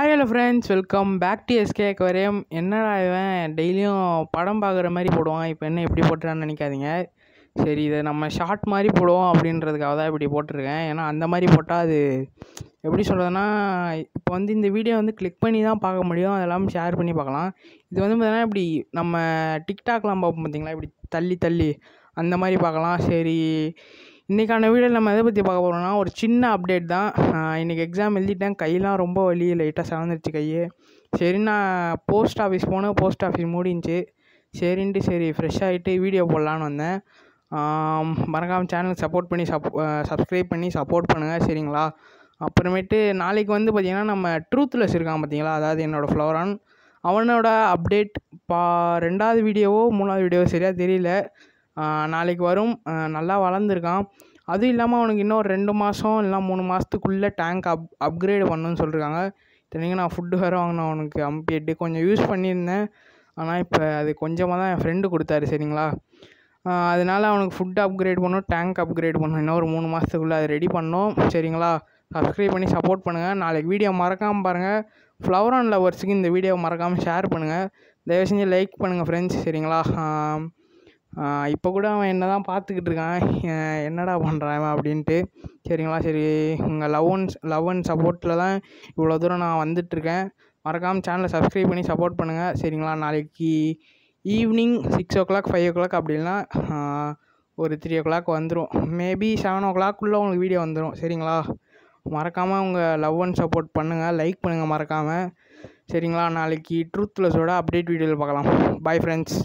Hi hello friends welcome back to SK வரையும் என்னடா இவன்? டெய்லியும் படம் பார்க்குற மாதிரி போடுவான். இப்போ என்ன எப்படி போட்டுறான்னு நினைக்காதீங்க. சரி இதை நம்ம ஷார்ட் மாதிரி போடுவோம் அப்படின்றதுக்காக தான் இப்படி போட்டிருக்கேன். ஏன்னா அந்த மாதிரி போட்டால் அது எப்படி சொல்கிறதுனா இப்போ வந்து இந்த வீடியோ வந்து கிளிக் பண்ணி தான் பார்க்க முடியும். அதெல்லாம் ஷேர் பண்ணி பார்க்கலாம். இது வந்து பார்த்தீங்கன்னா இப்படி நம்ம டிக்டாக்லாம் பார்ப்போம் பார்த்தீங்களா? இப்படி தள்ளி தள்ளி அந்த மாதிரி பார்க்கலாம். சரி இன்றைக்கான வீடியோ நம்ம எதை பற்றி பார்க்க போகிறோம்னா ஒரு சின்ன அப்டேட் தான். இன்றைக்கி எக்ஸாம் எழுதிட்டேன். கையெல்லாம் ரொம்ப வலி லைட்டாக செவந்துருச்சு கையே. சரி நான் போஸ்ட் ஆஃபீஸ் போனேன். போஸ்ட் ஆஃபீஸ் மூடிஞ்சி சரின்ட்டு சரி ஃப்ரெஷ் ஆகிட்டு வீடியோ போடலான்னு வந்தேன். மறக்காமல் சேனலுக்கு சப்போர்ட் பண்ணி சப் சப்ஸ்கிரைப் பண்ணி சப்போர்ட் பண்ணுங்கள் சரிங்களா? அப்புறமேட்டு நாளைக்கு வந்து பார்த்திங்கன்னா நம்ம ட்ரூத்லெஸ் இருக்கான் பார்த்தீங்களா அதாவது என்னோடய ஃப்ளோரான் அவனோட அப்டேட் பா ரெண்டாவது வீடியோவோ மூணாவது வீடியோவோ சரியாக தெரியல. நாளைக்கு வரும். நல்லா வளர்ந்துருக்கான். அதுவும் இல்லாமல் அவனுக்கு இன்னும் ரெண்டு மாதம் இல்லை மூணு மாதத்துக்குள்ளே டேங்க் அப் அப்கிரேட் பண்ணணும்னு சொல்லியிருக்காங்க இத்தனைக்கும் நான் ஃபுட்டு வேறு வாங்கினேன். அவனுக்கு அம்பியட்டு கொஞ்சம் யூஸ் பண்ணியிருந்தேன். ஆனால் இப்போ அது கொஞ்சமாக தான் என் ஃப்ரெண்டு கொடுத்தாரு சரிங்களா? அதனால் அவனுக்கு ஃபுட் அப்கிரேட் பண்ணணும் டேங்க் அப்கிரேட் பண்ணணும். இன்னும் ஒரு மூணு மாதத்துக்குள்ளே அதை ரெடி பண்ணோம் சரிங்களா? சப்ஸ்கிரைப் பண்ணி சப்போர்ட் பண்ணுங்கள் நாளைக்கு வீடியோ மறக்காமல் பாருங்கள் ஃப்ளவர் அண்ட் லவர்ஸுக்கு இந்த வீடியோ மறக்காமல் ஷேர் பண்ணுங்கள் தயவு செஞ்சு லைக் பண்ணுங்கள் ஃப்ரெண்ட்ஸ் சரிங்களா? இப்போ கூட அவன் என்ன தான் பார்த்துக்கிட்டு இருக்கான் என்னடா பண்ணுறான் அவன் அப்படின்ட்டு. சரிங்களா? சரி உங்கள் லவ் அண்ட் லவ் அண்ட் சப்போர்ட்டில் தான் இவ்வளோ தூரம் நான் வந்துட்டுருக்கேன் மறக்காமல் சேனலை சப்ஸ்கிரைப் பண்ணி சப்போர்ட் பண்ணுங்கள் சரிங்களா? நாளைக்கு evening six o'clock five o'clock அப்படின்னா ஒரு த்ரீ ஓ கிளாக் வந்துடும் மேபி செவன் ஓ கிளாக்குள்ளே உங்களுக்கு வீடியோ வந்துடும் சரிங்களா? மறக்காமல் உங்கள் லவ் அண்ட் சப்போர்ட் பண்ணுங்கள் லைக் பண்ணுங்கள் மறக்காமல் சரிங்களா? நாளைக்கு ட்ரூத்லெஸோட அப்டேட் வீடியோவில் பார்க்கலாம். Bye friends